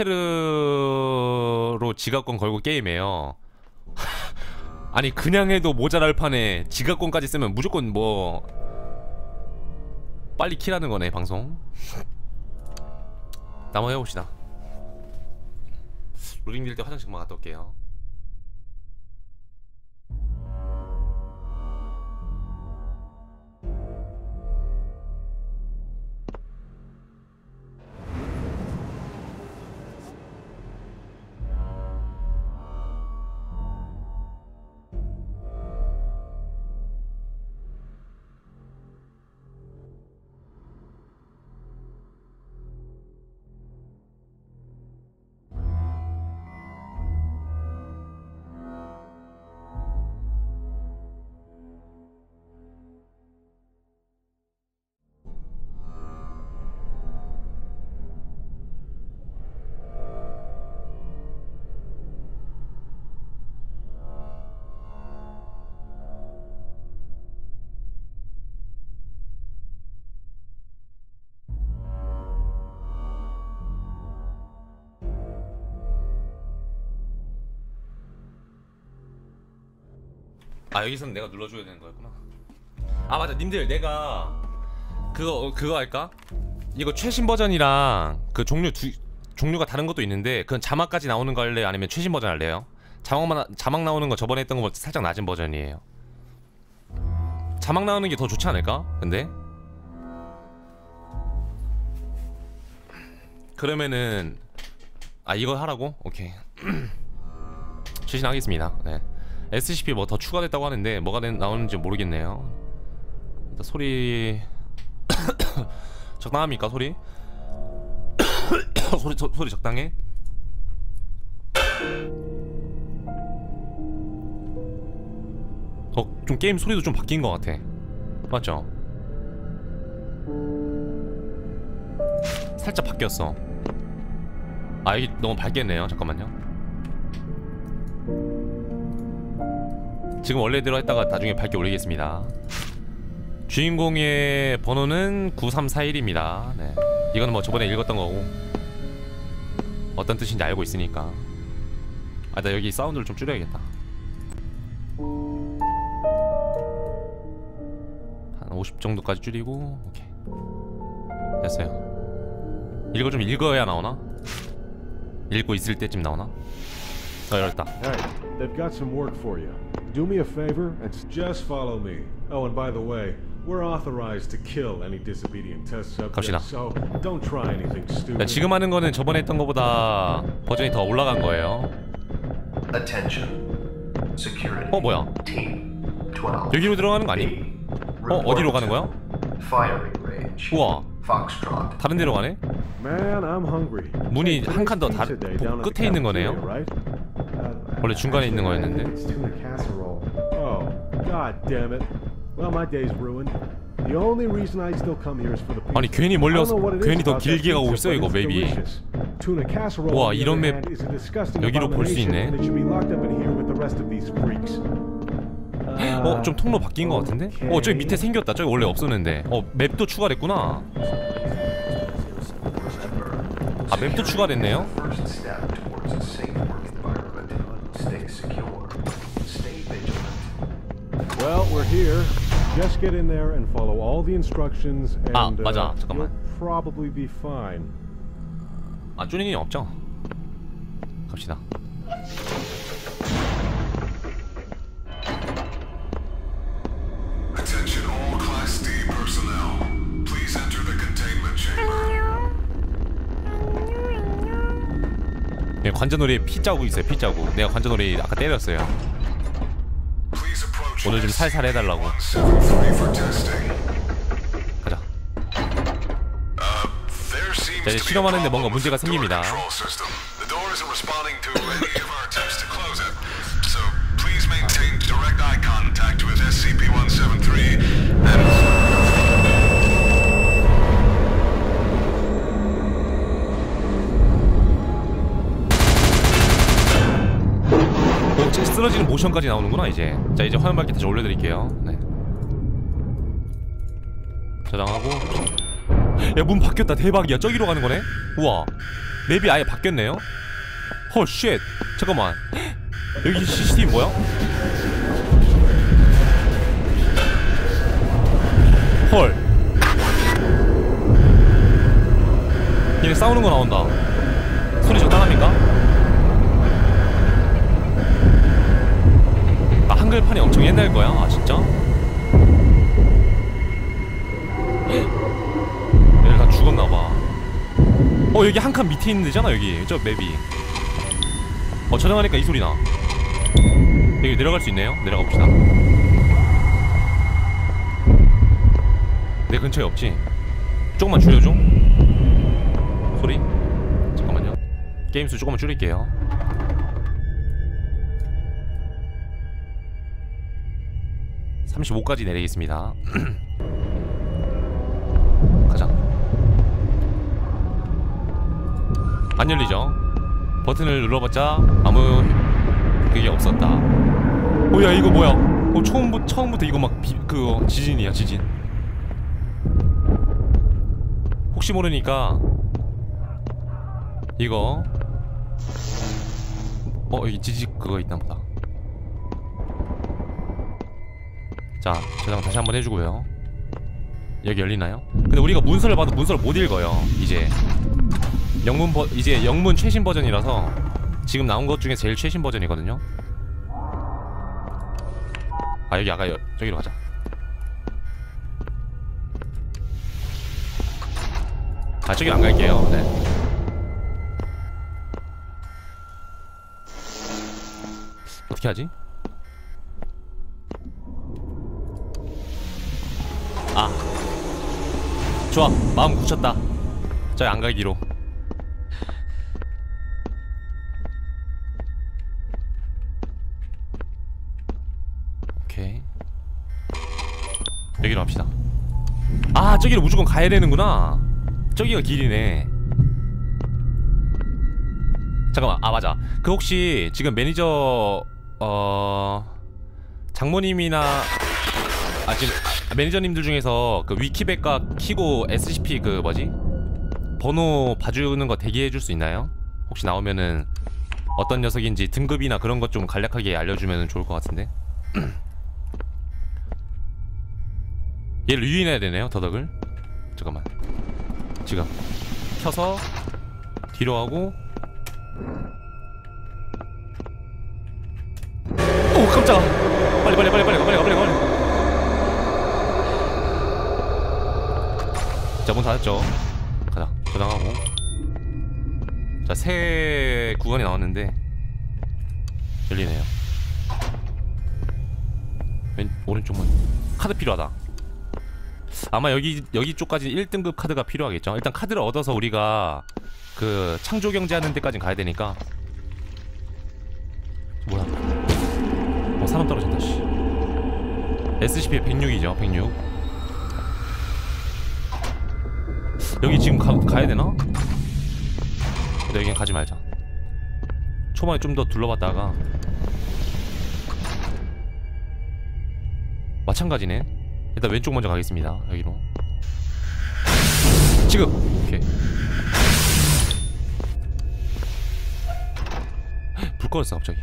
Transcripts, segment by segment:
스텔르로 지갑권 걸고 게임해요. 아니 그냥 해도 모자랄 판에 지갑권까지 쓰면 무조건 뭐 빨리 키라는 거네 방송. 나만 해봅시다. 로딩 될 때 화장실만 갔다 올게요. 아 여기서는 내가 눌러줘야 되는 거였구나. 아 맞아, 님들 내가 그거 그거 할까? 이거 최신 버전이랑 그 종류 두 종류가 다른 것도 있는데 그건 자막까지 나오는 거 할래 아니면 최신 버전 할래요? 자막만 자막 나오는 거 저번에 했던 거보다 살짝 낮은 버전이에요. 자막 나오는 게 더 좋지 않을까? 근데 그러면은 아 이거 하라고? 오케이 추진하겠습니다. 네. SCP 뭐 더 추가됐다고 하는데 뭐가 된, 나오는지 모르겠네요. 일단 소리 적당합니까 소리? 소리 소, 소리 적당해? 어, 좀 게임 소리도 좀 바뀐 것 같아. 맞죠? 살짝 바뀌었어. 아, 이게 너무 밝겠네요. 잠깐만요. 지금 원래대로 했다가 나중에 밝게 올리겠습니다. 주인공의 번호는 9341입니다. 네. 이거는 뭐 저번에 읽었던 거고 어떤 뜻인지 알고 있으니까. 아, 나 여기 사운드를 좀 줄여야겠다. 한 50 정도까지 줄이고 오케이. 됐어요. 이거 좀 읽어야 나오나? 읽고 있을 때쯤 나오나? 어, 열었다. Hey, they've got some work for you. Do me a favor and just follow me. Oh, and by the way, we're authorized to kill any disobedient test subjects, so don't try anything 야, stupid. 지금 하는 거는 저번에 했던 거보다 버전이 더 올라간 거예요. Attention. Security. 어, 뭐야? Team 12. 여기로 들어가는 거 아니? 어, 어디로 가는 거야? Firing range. 우와. Foxtrot. 다른 데로 가네? Man, I'm hungry. 문이 한 칸 더 끝에 있는 거네요? Uh, 원래 중간에 있는 거였는데. Oh, god damn it. Well, my day's ruined. The only reason I still come here is for the pizza. 아니, 괜히 I don't 몰려서 know what it is 괜히 더 길게 가고 있어, 이거, on the 이런 맵 여기로 볼수 abomination, 있네. 어, 좀 통로 바뀐 거 같은데? 어, 저기 밑에 생겼다. 저기 원래 없었는데. 어, 맵도 추가됐구나. 아, 맵도 추가됐네요. Well, we're here. Just get in there and follow all the instructions, and 아, uh, 맞아. 잠깐만. you'll probably be fine. 아, 쪼닝이 없죠? 갑시다. 관자놀이에 피 자국 있어요. 피 자국. 내가 관자놀이 아까 때렸어요. 오늘 좀 살살 해달라고. 173 for testing. 가자. Uh, 자, 이제 실험하는데 뭔가 문제가 생깁니다. 쓰러지는 모션까지 나오는구나 이제. 자, 이제 화면 밝기 다시 올려드릴게요. 네. 저장하고. 야, 문 바뀌었다. 대박이야. 저기로 가는 거네. 우와. 맵이 아예 바뀌었네요 헐쉣 잠깐만 여기 CCTV 뭐야? 헐 얘네 싸우는 거 나온다 소리 적당합니까? 한 칸 밑에 있는 데잖아 여기. 저 맵이. 어 저장하니까 이 소리 나. 여기 내려갈 수 있네요. 내려가 봅시다. 내 근처에 없지? 조금만 줄여줘. 소리? 잠깐만요. 게임 수 조금만 줄일게요. (35까지) 내리겠습니다 가자 안 열리죠? 버튼을 눌러봤자 아무 그게 없었다. 오야 이거 뭐야? 어 처음부터 처음부터 이거 막 비, 그거 지진이야 지진. 혹시 모르니까 이거 어 여기 지지 그거 있나 보다. 자 저장 다시 한번 해주고요. 여기 열리나요? 근데 우리가 문서를 봐도 문서를 못 읽어요 이제 영문 버 이제 영문 최신 버전이라서 지금 나온 것 중에 제일 최신 버전이거든요. 아 여기 아까 여, 저기로 가자. 아 저기 안 갈게요. 네. 어떻게 하지? 아. 좋아. 마음 굳혔다. 저기 안 가기로 오케이. 여기로 갑시다. 아 저기로 무조건 가야 되는구나. 저기가 길이네. 잠깐만. 아 맞아. 그 혹시 지금 매니저 어 장모님이나 아 지금 아, 매니저님들 중에서 그 위키백과 키고 SCP 그 뭐지? 번호 봐주는 거 대기해 줄 수 있나요? 혹시 나오면은 어떤 녀석인지 등급이나 그런 것 좀 간략하게 알려주면 좋을 것 같은데 얘를 유인해야 되네요 더덕을. 잠깐만. 지금. 켜서 뒤로 하고. 오 깜짝아. 빨리 빨리 빨리 빨리 가 빨리 가 빨리 가 빨리. 자문 닫았죠? 가자. 저장하고. 자새 구간이 나왔는데 열리네요. 왼 오른쪽만 카드 필요하다 아마 여기 여기 쪽까지 1등급 카드가 필요하겠죠. 일단 카드를 얻어서 우리가 그 창조 경제 하는 데까지 가야 되니까. 뭐야? 어 사람 떨어진다 씨. SCP 106이죠. 106. 여기 지금 가, 가야 되나? 근데 여긴 가지 말자. 초반에 좀 더 둘러봤다가 마찬가지네. 일단 왼쪽 먼저 가겠습니다. 여기로. 지금. 오케이. 불 꺼졌어 갑자기.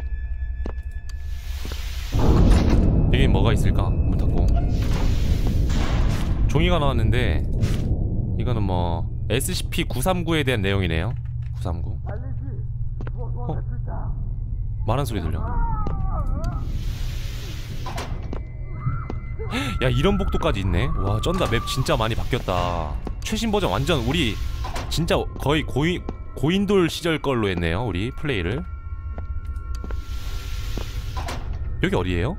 여기 뭐가 있을까? 문 닫고. 종이가 나왔는데 이거는 뭐 SCP-939에 대한 내용이네요. 939. 어? 말한 소리 들려. 야 이런 복도까지 있네. 와 쩐다. 맵 진짜 많이 바뀌었다. 최신 버전 완전 우리 진짜 거의 고인 고인돌 시절 걸로 했네요 우리 플레이를. 여기 어디예요?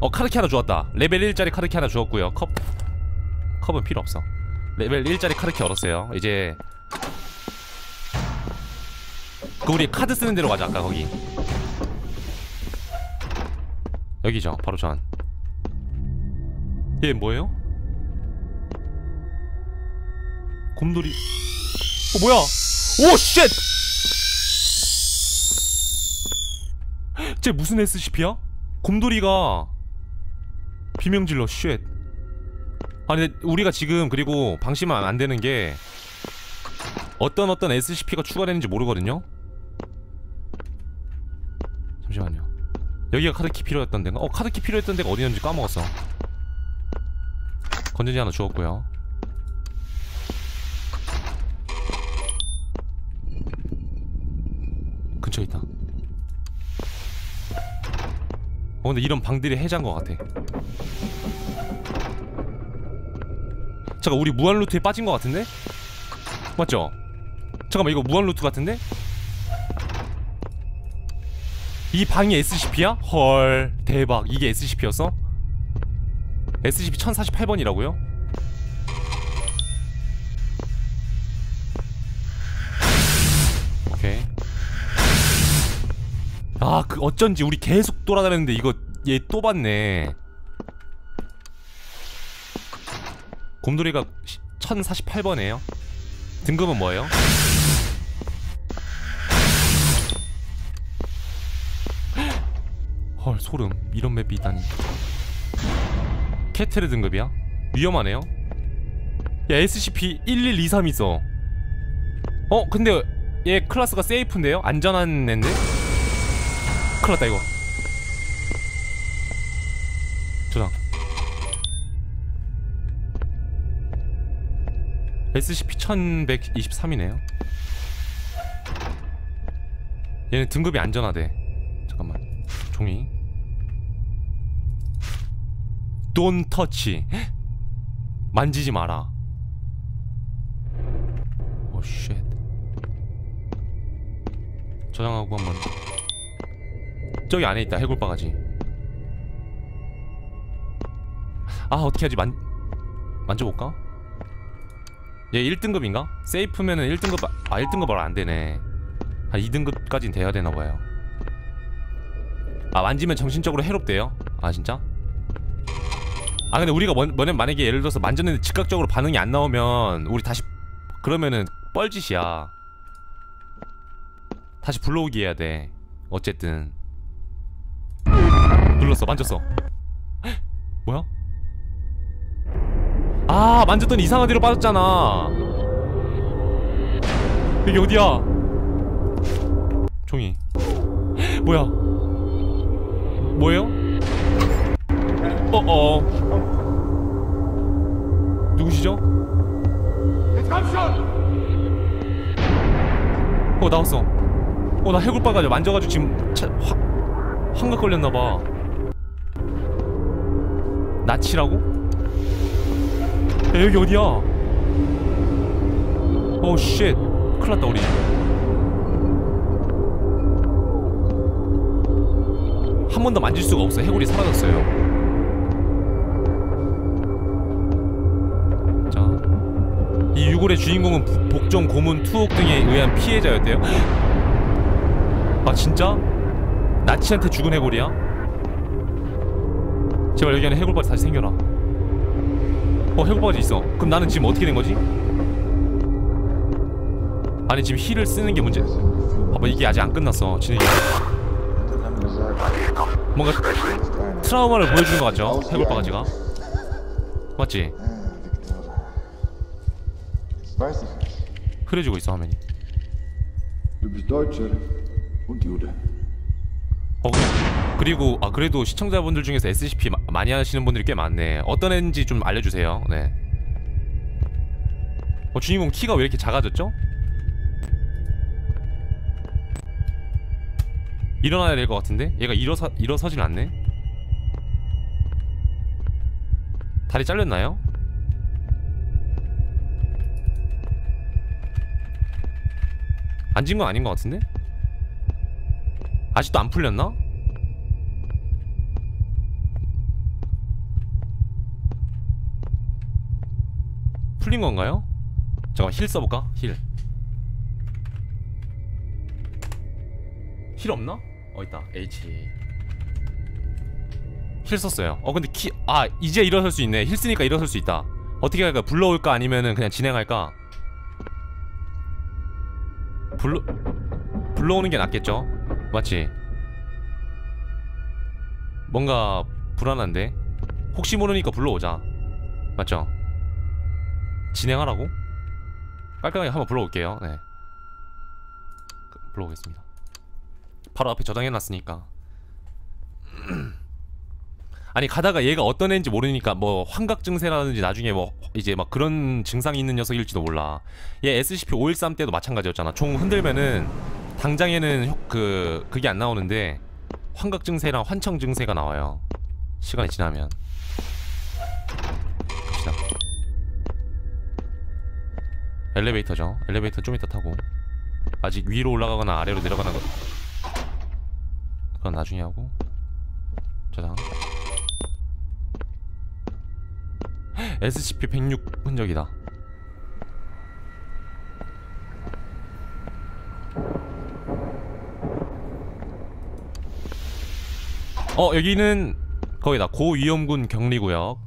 어 카드키 하나 주었다. 레벨 1짜리 카드키 하나 주었고요. 컵 컵은 필요 없어. 레벨 1짜리 카드키 얻었어요. 이제 그 우리 카드 쓰는 데로 가자 아까 거기 여기죠 바로 전 얘 뭐예요? 곰돌이 어 뭐야 oh shit! 쟤 무슨 SCP야? 곰돌이가 비명질러 shit 아니 우리가 지금 그리고 방심하면 안 되는 게 어떤 어떤 SCP가 추가되는지 모르거든요. 잠시만요. 여기가 카드키 필요했던 데인가? 어 카드키 필요했던 데가 어디였는지 까먹었어. 건전지 하나 주웠고요. 근처에 있다. 어 근데 이런 방들이 해자인 것 같아. 잠깐 우리 무한 루트에 빠진 것 같은데? 맞죠? 잠깐만 이거 무한 루트 같은데? 이 방이 SCP야? 헐 대박 이게 SCP였어? SCP 1048번이라고요? 오케이 아그 어쩐지 우리 계속 돌아다녔는데 이거 얘 또 봤네 곰돌이가 1048번이에요 등급은 뭐예요? 헐 소름. 이런 맵이 있다니. 캐테르 등급이야? 위험하네요. 야 SCP 1123 있어. 어 근데 얘 클래스가 세이프인데요? 안전한 앤데? 큰일났다 이거. 저장 SCP 1123이네요. 얘는 등급이 안전하대. 잠깐만. 종이 Don't touch 만지지 마라 오 쉣. 저장하고 한번 저기 안에 있다 해골 바가지 아 어떻게 하지 만 만져볼까? 얘 1등급인가? 세이프면은 1등급 아 1등급 바로 안되네 한 2등급까진 돼야 되나봐요 아 만지면 정신적으로 해롭대요 아 진짜? 아 근데 우리가 먼, 먼, 만약에 예를 들어서 만졌는데 즉각적으로 반응이 안 나오면 우리 다시 그러면은 뻘짓이야. 다시 불러오기 해야 돼. 어쨌든. 눌렀어 만졌어. 헉, 뭐야? 아 만졌더니 이상한 데로 빠졌잖아. 여기 어디야? 종이. 헉, 뭐야? 뭐예요? 어어. 누구시죠? 어 나왔어. 어 나 해골 빠가지고 만져가지고 지금 차, 화, 환각 걸렸나봐. 나치라고? 야 여기 어디야? 오쉣 큰일났다 우리. 한 번 더 만질 수가 없어. 해골이 사라졌어요 유골의 주인공은 부- 복종 고문 투옥 등에 의한 피해자였대요 아 진짜? 나치한테 죽은 해골이야? 제발 여기 안에 해골바지 다시 생겨라 어 해골바지 있어 그럼 나는 지금 어떻게 된 거지? 아니 지금 힐을 쓰는 게 문제 봐봐 이게 아직 안 끝났어 진행이 뭔가 트라우마를 보여주는 것 같죠? 해골바가지가 맞지? 흐려지고 있어 화면이. 어 그리고 아 그래도 시청자분들 중에서 SCP 마, 많이 하시는 분들이 꽤 많네. 어떤 애인지 좀 알려주세요. 네. 어 주인공 키가 왜 이렇게 작아졌죠? 일어나야 될 것 같은데 얘가 일어서 일어서진 않네. 다리 잘렸나요? 앉은 건 아닌 것 같은데? 아직도 안 풀렸나? 풀린 건가요? 잠깐만 heal 써볼까? heal. heal 없나? 어 있다. H. heal 썼어요. 어 근데 키, 아 이제 일어설 수 있네. heal 쓰니까 일어설 수 있다. 어떻게 할까? 불러올까 아니면은 그냥 진행할까? 불러 불러오는 게 낫겠죠? 맞지? 뭔가 불안한데? 혹시 모르니까 불러오자 맞죠? 진행하라고? 깔끔하게 한번 불러올게요 네 그, 불러오겠습니다 바로 앞에 저장해놨으니까 아니 가다가 얘가 어떤 애인지 모르니까 뭐 환각 증세라든지 나중에 뭐 이제 막 그런 증상이 있는 녀석일지도 몰라. 얘 SCP-513 때도 마찬가지였잖아. 총 흔들면은 당장에는 효- 그 그게 안 나오는데 환각 증세랑 환청 증세가 나와요. 시간이 지나면. 갑시다. 엘리베이터죠. 엘리베이터 좀 이따 타고. 아직 위로 올라가거나 아래로 내려가는 거. 그건 나중에 하고. 저장 SCP-106 흔적이다. 어 여기는 거기다. 고위험군 격리구역.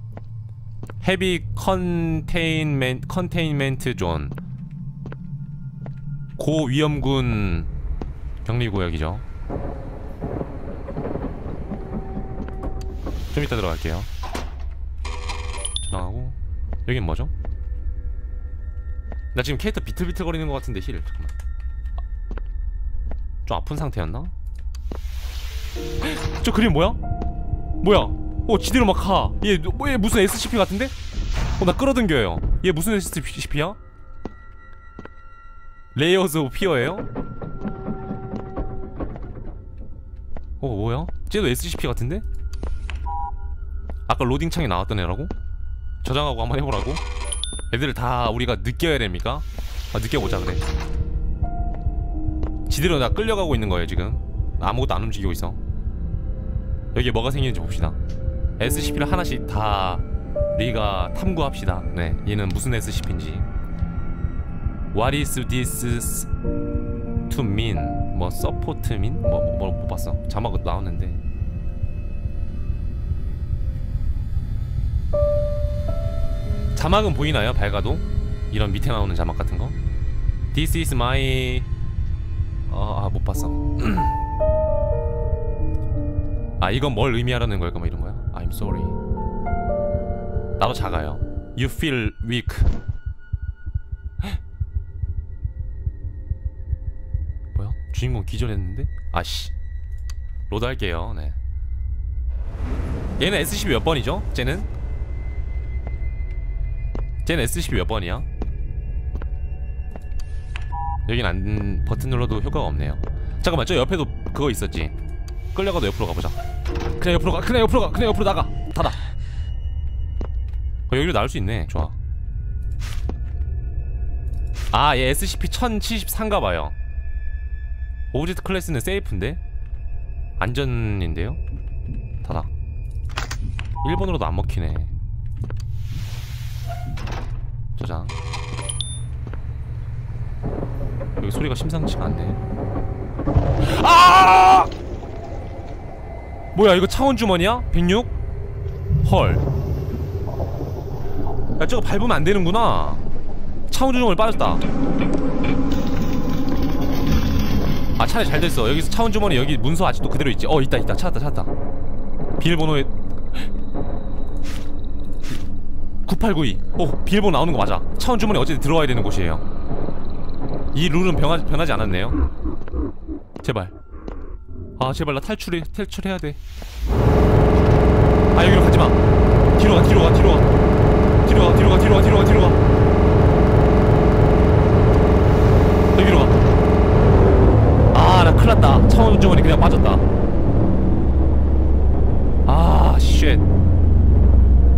heavy containmen containment zone 고위험군 격리구역이죠. 좀 이따 들어갈게요 저장하고 여긴 뭐죠? 나 지금 캐릭터 비틀비틀 거리는 것 같은데 힐 잠깐만 아, 좀 아픈 상태였나? 저 그림 뭐야? 뭐야? 어 지대로 막가얘 뭐, 얘 무슨 SCP 같은데? 어 나 끌어당겨요 얘 무슨 SCP야? Layers of Fear예요? 어 뭐야? 쟤도 SCP 같은데? 아까 로딩창에 나왔던 애라고? 저장하고 한번 해보라고? 애들 다 우리가 느껴야 됩니까? 아 느껴보자 그래 지대로 나 끌려가고 있는 거예요 지금 아무것도 안 움직이고 있어 여기에 뭐가 생기는지 봅시다 SCP를 하나씩 다 우리가 탐구합시다 네 얘는 무슨 SCP인지 What is this to mean? 뭐 support mean? 뭐, 뭐, 뭐, 못 봤어 자막 나오는데 자막은 보이나요? 밝아도? 이런 밑에 나오는 자막 같은 거? This is my... 어, 아, 못 봤어 아, 이건 뭘 의미하라는 걸까? 뭐 이런 거야? I'm sorry 나도 작아요 You feel weak 뭐야? 주인공 기절했는데? 아씨 load 할게요 네 얘는 SCP 몇 번이죠? 쟤는? 쟤는 SCP 몇 번이야? 여긴 안 버튼 눌러도 효과가 없네요. 잠깐만 저 옆에도 그거 있었지. 끌려가도 옆으로 가보자. 그냥 옆으로 가 그냥 옆으로 가 그냥 옆으로 나가. 닫아. 어, 여기로 나올 수 있네. 좋아. 아 얘 SCP-1073가 봐요. object class는 safe인데? 안전인데요? 닫아. 1번으로도 안 먹히네 저장 여기 소리가 심상치가 않네 아! 뭐야 이거 차원 주머니야? 106? 헐. 야 저거 밟으면 안 되는구나. 차원 주머니 빠졌다. 아 차라리 잘 됐어. 여기서 차원 주머니 여기 문서 아직도 그대로 있지. 어 있다 있다 찾았다 찾았다. 비밀번호에 9892. 오 비밀번호 나오는 거 맞아. 차원 주머니 어쨌든 들어와야 되는 곳이에요. 이 룰은 변하, 변하지 않았네요. 제발. 아 제발 나 탈출해 탈출해야 돼. 아 여기로 가지 마. 뒤로 가 뒤로 가 뒤로 가 뒤로 가 뒤로 가 뒤로 가 뒤로 가 뒤로 가. 여기로 가. 아나 큰일났다. 차원 주머니 그냥 빠졌다. 아 shit.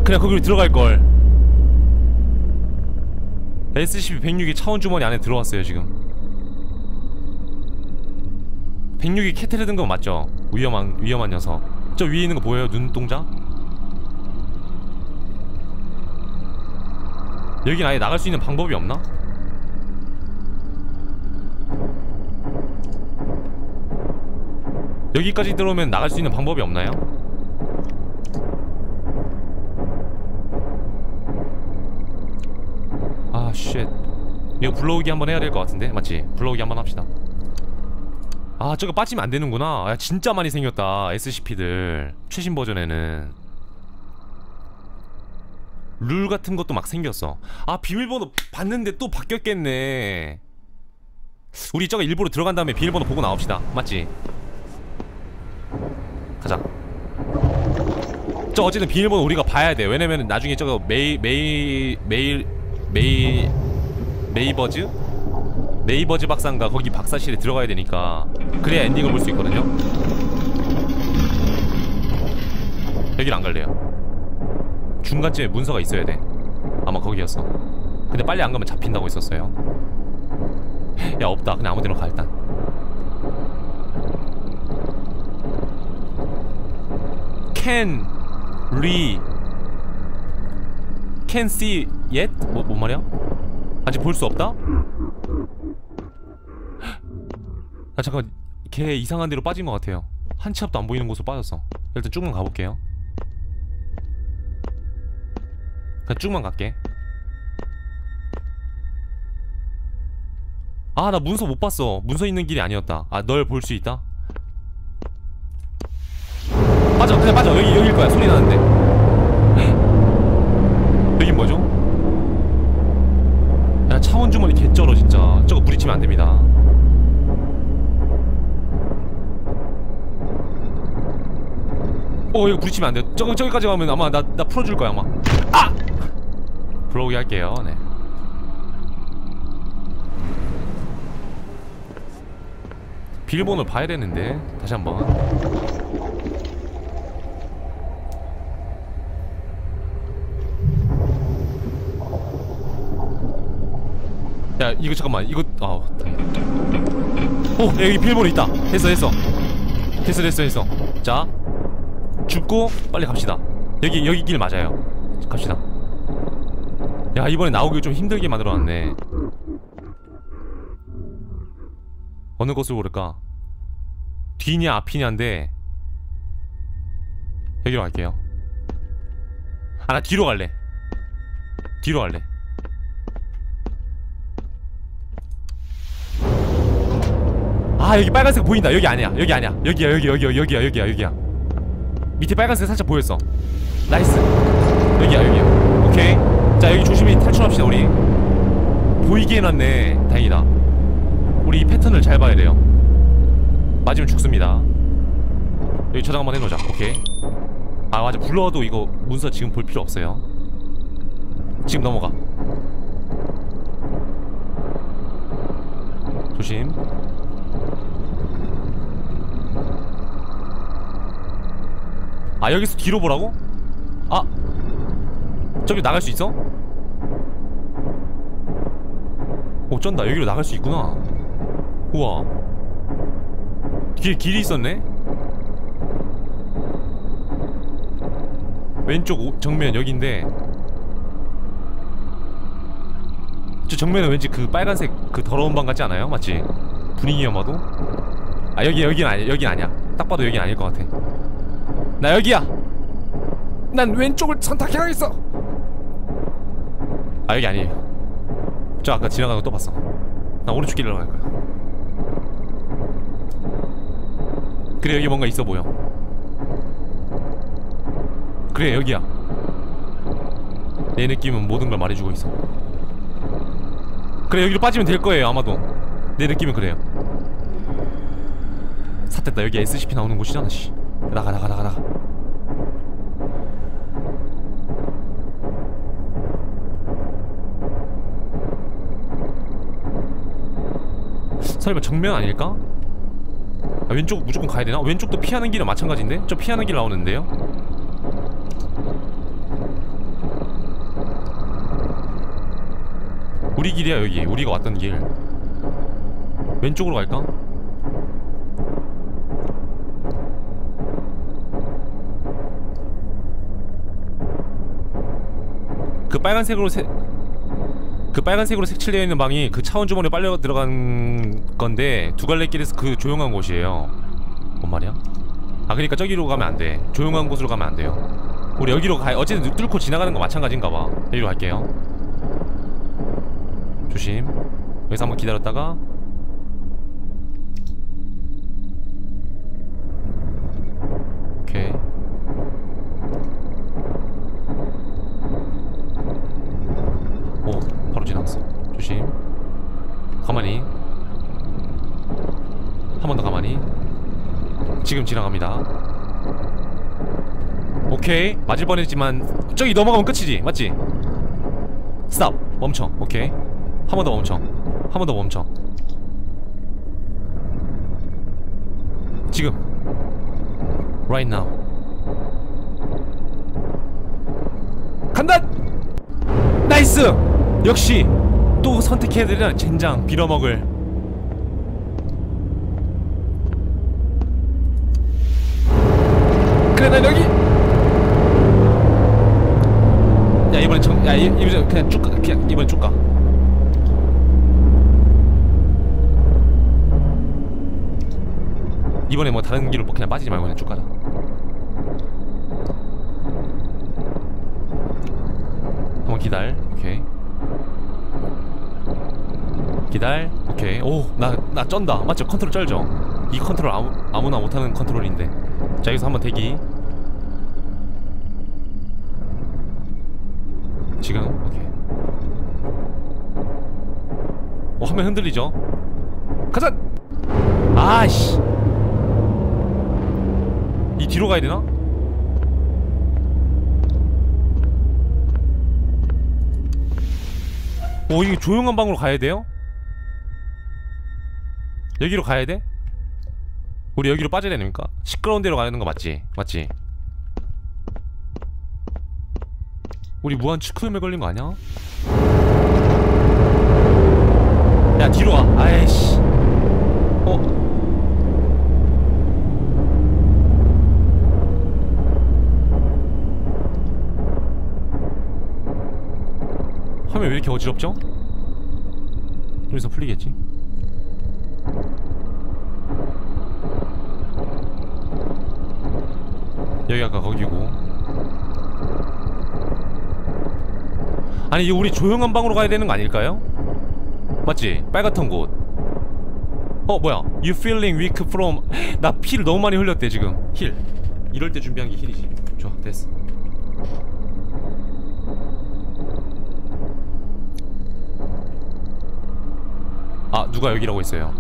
그냥 거기로 들어갈 걸. SCP-106이 차원 주머니 안에 들어왔어요 지금. 106이 캐틀에 든거 맞죠? 위험한 위험한 녀석. 저 위에 있는 거 보여요? 눈동자? 여긴 아예 나갈 수 있는 방법이 없나? 여기까지 들어오면 나갈 수 있는 방법이 없나요? 아, shit. 이거 불러오기 한번 해야 될 것 같은데? 맞지? 불러오기 한번 합시다. 아 저거 빠지면 안 되는구나 야 진짜 많이 생겼다 SCP들 최신 버전에는 룰 같은 것도 막 생겼어 아 비밀번호 봤는데 또 바뀌었겠네 우리 저거 일부러 들어간 다음에 비밀번호 보고 나옵시다 맞지? 가자 저 어쨌든 비밀번호 우리가 봐야 돼 왜냐면 나중에 저거 메이 메이 메일 메이 메이버즈? 네이버즈 박사인가? 거기 박사실에 들어가야 되니까 그래야 엔딩을 볼 수 있거든요. 여길 안 갈래요. 중간쯤에 문서가 있어야 돼. 아마 거기였어. 근데 빨리 안 가면 잡힌다고 했었어요. 야 없다. 그냥 아무 데나 가 일단. can re can see yet? 뭐, 뭔 말이야? 아직 볼 수 없다? 아 잠깐 걔 이상한 데로 빠진 것 같아요. 한 치 앞도 안 보이는 곳으로 빠졌어. 일단 쭉만 가볼게요. 그냥 쭉만 갈게. 아 나 문서 못 봤어. 문서 있는 길이 아니었다. 아 널 볼 수 있다? 맞아 그냥 맞아 여기 여길 거야. 소리 나는데 여긴 뭐죠? 야 차원 주머니 개쩔어 진짜 저거 부딪히면 안 됩니다 어 이거 부딪히면 안 돼. 저기 저기까지 가면 아마 나 나 풀어줄 거야 아마. 아! 불러오게 할게요. 네. 비밀번호를 봐야 되는데 다시 한번. 야 이거 잠깐만 이거 아우. 오 야, 여기 비밀번호 있다. 됐어 됐어. 됐어 됐어 됐어. 자 죽고 빨리 갑시다 여기 여기 길 맞아요 갑시다 야 이번에 나오기 좀 힘들게 만들어놨네 어느 곳으로 고를까 뒤냐 앞이냐인데 여기로 갈게요 아 나 뒤로 갈래 뒤로 갈래 아 여기 빨간색 보인다. 여기 아니야. 여기 아니야. 여기야 여기 여기 여기야 여기야 여기야. 밑에 빨간색 살짝 보였어. nice. 여기야 여기야. 오케이. 자 여기 조심히 탈출합시다 우리. 보이게 해놨네. 다행이다. 우리 이 패턴을 잘 봐야 돼요. 맞으면 죽습니다. 여기 저장 한번 해놓자. 오케이. 아 맞아. 불러도 이거 문서 지금 볼 필요 없어요. 지금 넘어가. 조심 아 여기서 뒤로 보라고? 아 저기 나갈 수 있어? 어쩐다 여기로 나갈 수 있구나 우와 뒤에 길이 있었네? 왼쪽 오, 정면 여긴데 저 정면은 왠지 그 빨간색 그 더러운 방 같지 않아요? 맞지? 분위기만 봐도 아 여기 여긴 아니야 여긴 아니야 딱 봐도 여긴 아닐 것 같아 나 여기야. 난 왼쪽을 선택해야겠어. 아 여기 아니에요. 저 아까 지나가는 거 또 봤어. 나 오른쪽 길로 갈 거야. 그래 여기 뭔가 있어 보여. 그래 여기야. 내 느낌은 모든 걸 말해주고 있어. 그래 여기로 빠지면 될 거예요 아마도. 내 느낌은 그래요. 삿됐다 여기 SCP 나오는 곳이잖아 씨. 나가 나가 나가 나가 설마 정면 아닐까? 아, 왼쪽 무조건 가야 되나? 왼쪽도 피하는 길은 마찬가지인데? 저 피하는 길 나오는데요? 우리 길이야 여기 우리가 왔던 길 왼쪽으로 갈까? 그 빨간색으로 세... 그 빨간색으로 색칠되어 있는 방이 그 차원 주머니에 빨려 들어간 건데 두 갈래 길에서 그 조용한 곳이에요. 뭔 말이야? 아 그러니까 저기로 가면 안 돼. 조용한 곳으로 가면 안 돼요. 우리 여기로 가. 어쨌든 뚫고 지나가는 거 마찬가지인가 봐. 여기로 갈게요. 조심. 여기서 한번 기다렸다가 오케이. 지금 지나갑니다 오케이. 맞을 뻔했지만 저기 넘어가면 끝이지. 맞지? stop. 멈춰. 오케이. 한 번 더 멈춰. 한 번 더 멈춰. 지금. Right now. 간다! nice! 역시 또 선택해야 되는 젠장 빌어먹을 그래 난 여기 야 이번엔 정, 야 이- 이번엔 그냥 쭉 가, 그냥 이번엔 쭉 가. 이번에 뭐 다른 길로 뭐 그냥 빠지지 말고 그냥 쭉 가자. 한번 기다려. 오케이. 기다려. 오케이. 오, 나 나 쩐다. 맞죠? 컨트롤 쩔죠. 이 컨트롤 아무 아무나 못하는 컨트롤인데. 자 여기서 한번 대기. 화면 흔들리죠? 가자. 아씨. 이 뒤로 가야 되나? 오 이게 조용한 방으로 가야 돼요? 여기로 가야 돼? 우리 여기로 빠져야 됩니까? 시끄러운 데로 가는 거 맞지? 맞지? 우리 무한 치크음에 걸린 거 아니야? 야 뒤로 와 아이씨 어? 화면 왜 이렇게 어지럽죠? 여기서 풀리겠지? 여기 아까 거기고 아니 이거 우리 조용한 방으로 가야 되는 거 아닐까요? 맞지? 빨갛던 곳. 어 뭐야? You feeling weak from? 나 피를 너무 많이 흘렸대 지금. heal. 이럴 때 준비한 게 heal이지. 좋아 됐어. 아 누가 여기라고 했어요?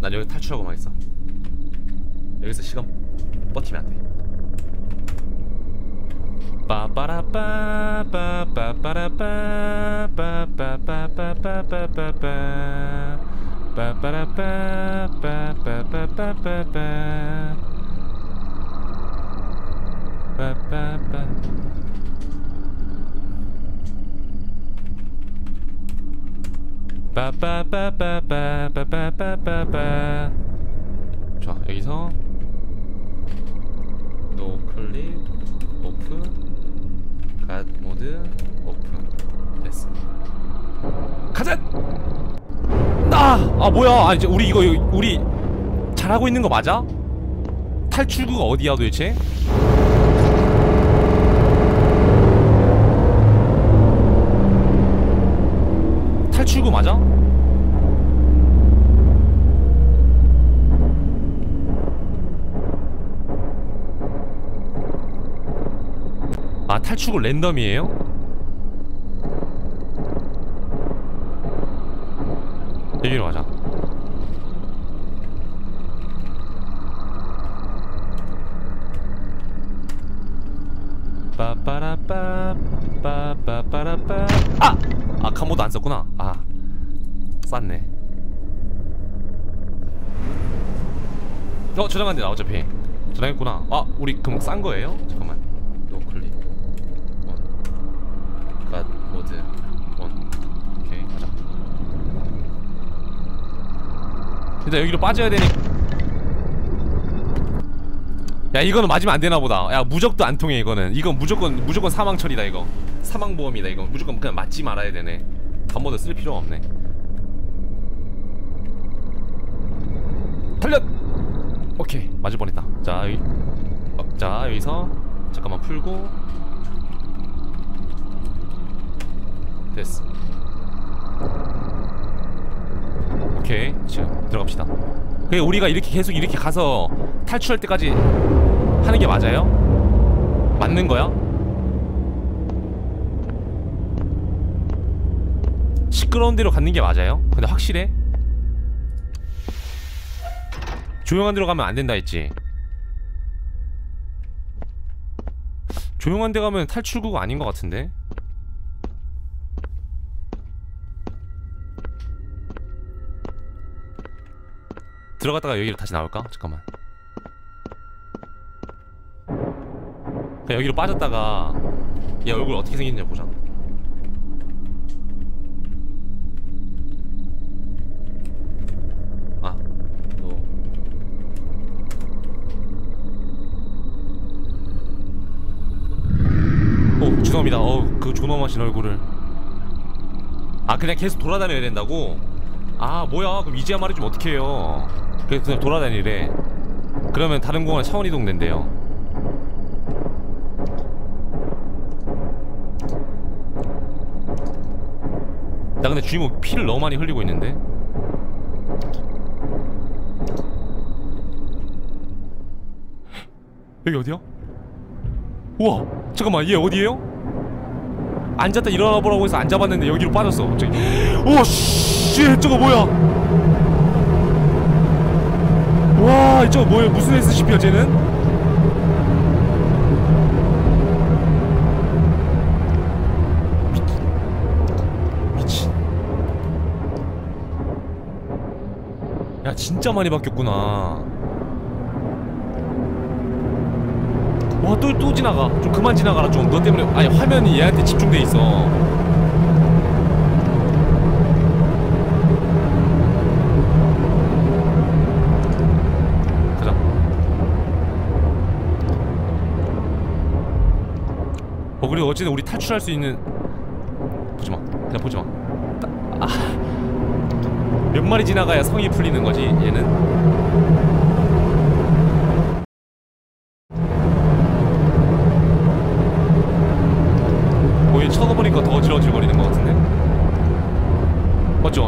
난 여기 탈출하고만 있어. 여기서 시간 버티면 안 돼. 빠빠라빠 빠빠라빠 빠빠빠빠빠빠빠빠 빠빠라빠 빠빠빠빠빠빠 빠빠빠 빠빠빠빠빠빠빠빠빠 자 여기서 noclip off god mode off 됐어 가자 아! 아 뭐야 아 이제 우리 이거 우리 잘하고 있는 거 맞아? 탈출구가 어디야 도대체? 맞아? 아 탈출구 랜덤이에요? 여기로 가자 빠빠라빠 빠빠빠라빠 아! 아 칸모드 안 썼구나 아 쌌네. 어 저장한 데나 어차피. 저장했구나. 아 우리 그럼 싼 거예요? 잠깐만. noclip on god mode on 오케이 가자. 일단 여기로 빠져야 되니 야 이거는 맞으면 안 되나 보다. 야 무적도 안 통해 이거는. 이건 무조건 무조건 사망 처리다 이거. 사망 보험이다 이거. 무조건 그냥 맞지 말아야 되네. god mode 쓸 필요가 없네 달려 오케이 맞을 뻔했다 자 여기 어, 자 여기서 잠깐만 풀고 됐어 오케이 지금 들어갑시다 그게 우리가 이렇게 계속 이렇게 가서 탈출할 때까지 하는 게 맞아요? 맞는 거야? 시끄러운 데로 가는 게 맞아요? 근데 확실해? 조용한 데로 가면 안 된다 했지. 조용한 데 가면 탈출구가 아닌 것 같은데? 들어갔다가 여기로 다시 나올까? 잠깐만. 그냥 여기로 빠졌다가 얘 얼굴 어떻게 생겼냐 보자 아, 너 어, 죄송합니다. 어, 그 존엄하신 얼굴을. 아, 그냥 계속 돌아다녀야 된다고? 아, 뭐야. 그럼 이제야 말해주면 어떡해요. 그래서 그냥 돌아다니래. 그러면 다른 공간에 차원 이동 된대요. 나 근데 주인공 피를 너무 많이 흘리고 있는데? 여기 어디야? 우와 잠깐만 얘 어디에요? 앉았다 일어나 보라고 해서 앉아봤는데 여기로 빠졌어 갑자기. 우와 씨 저거 뭐야? 와 저거 뭐야 무슨 SCP야 쟤는? 진짜 많이 바뀌었구나 와또또 지나가. 좀 그만 지나가라 좀. 너 때문에 아니 화면이 얘한테 집중돼 있어. 가자. 어 그리고 어쨌든 우리 탈출할 수 있는 보지마. 그냥 보지마. 아. 몇 마리 지나가야 성이 풀리는 거지 얘는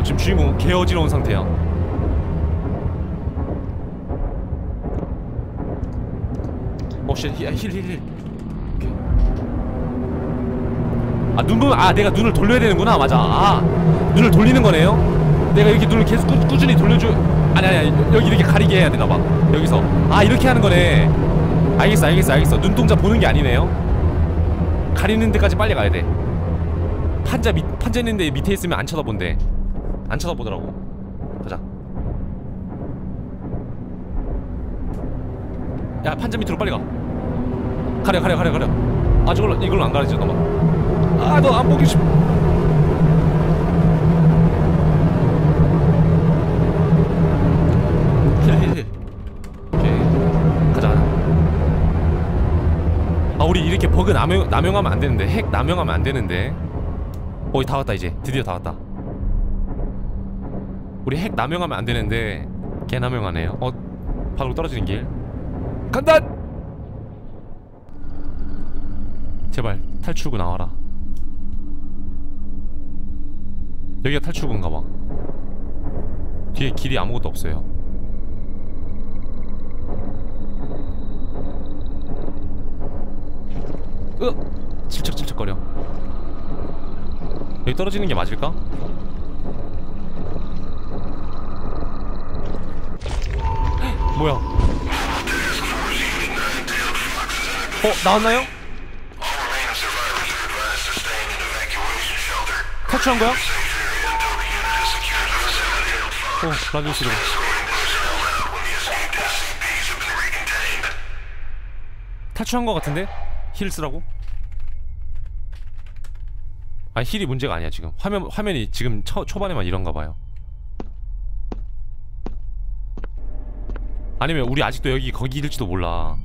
지금 주인공 개 어지러운 상태야. 어씨 힐힐힐. 아 눈을 아 내가 눈을 돌려야 되는구나. 맞아. 아 눈을 돌리는 거네요? 내가 이렇게 눈을 계속 꾸, 꾸준히 돌려줘. 아니 아니. 여기 이렇게 가리게 해야 되나봐. 여기서. 아 이렇게 하는 거네. 알겠어 알겠어 알겠어. 눈동자 보는 게 아니네요. 가리는 데까지 빨리 가야 돼. 판자 밑 판자 있는데 밑에 있으면 안 쳐다본대 안 쳐다보더라고. 가자. 야 판자 밑으로 빨리 가. 가려 가려 가려 가려. 아 저걸로 이걸로 안 가리지 너가. 아너 안 보기 싫 힐힐힐 오케이. 가자 가자. 아 우리 이렇게 버그 남용, 남용하면 안 되는데 핵 남용하면 안 되는데. 어이 다 왔다 이제. 드디어 다 왔다 우리 핵 남용하면 안 되는데 개 남용하네요. 어 바로 떨어지는 길. 간다! 제발 탈출구 나와라. 여기가 탈출구인가 봐. 뒤에 길이 아무것도 없어요. 으! 질척질척거려. 여기 떨어지는 게 맞을까? 뭐야? 어 나왔나요? 탈출한 거야? 어 라디오 소리 Escorting personnel out when the escaped SCPs have been recontained. 탈출한 거 같은데? heal 쓰라고? 아 heal이 문제가 아니야 지금 화면 화면이 지금 초, 초반에만 이런가 봐요 아니면 우리 아직도 여기 거기일지도 몰라.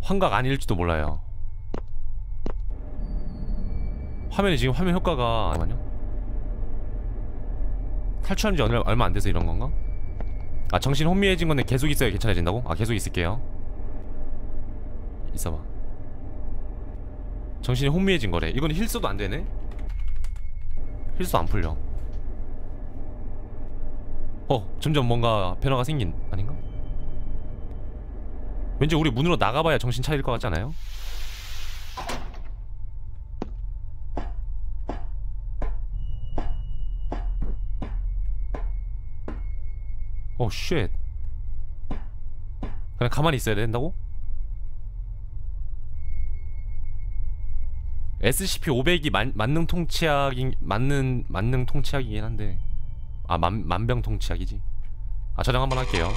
환각 아닐지도 몰라요. 화면이 지금 화면 효과가 잠깐만요? 탈출한 지 얼마, 안 돼서 이런 건가? 아 정신 혼미해진 건데 계속 있어야 괜찮아진다고? 아 계속 있을게요. 있어봐. 정신이 혼미해진 거래. 이건 힐스도 안 되네? 힐스 안 풀려. 어 점점 뭔가 변화가 생긴 아닌가? 왠지 우리 문으로 나가봐야 정신 차릴 것 같잖아요. 어, shit. 그냥 가만히 있어야 된다고? SCP-500이 만, 만능 통치약인 만능 만능 통치약이긴 한데 아 만, 만병 통치약이지 아 저장 한번 할게요